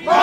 Mike! Mike!